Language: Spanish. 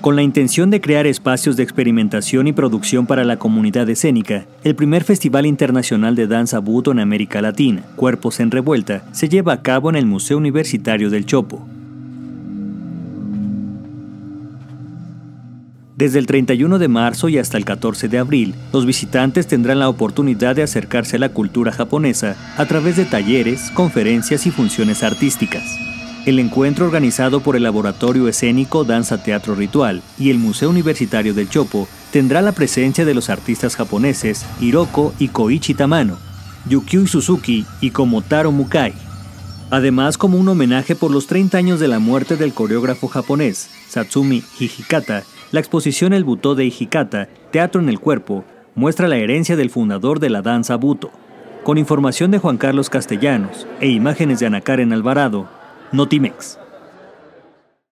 Con la intención de crear espacios de experimentación y producción para la comunidad escénica, el primer Festival Internacional de Danza Buto en América Latina, Cuerpos en Revuelta, se lleva a cabo en el Museo Universitario del Chopo. Desde el 31 de marzo y hasta el 14 de abril, los visitantes tendrán la oportunidad de acercarse a la cultura japonesa a través de talleres, conferencias y funciones artísticas. El encuentro organizado por el Laboratorio Escénico Danza Teatro Ritual y el Museo Universitario del Chopo tendrá la presencia de los artistas japoneses Hiroko y Koichi Tamano, Yukio Suzuki y Komotaro Mukai. Además, como un homenaje por los 30 años de la muerte del coreógrafo japonés Satsumi Hijikata, la exposición El Butó de Ijikata, Teatro en el Cuerpo, muestra la herencia del fundador de la danza Buto. Con información de Juan Carlos Castellanos e imágenes de Ana Alvarado, Notimex.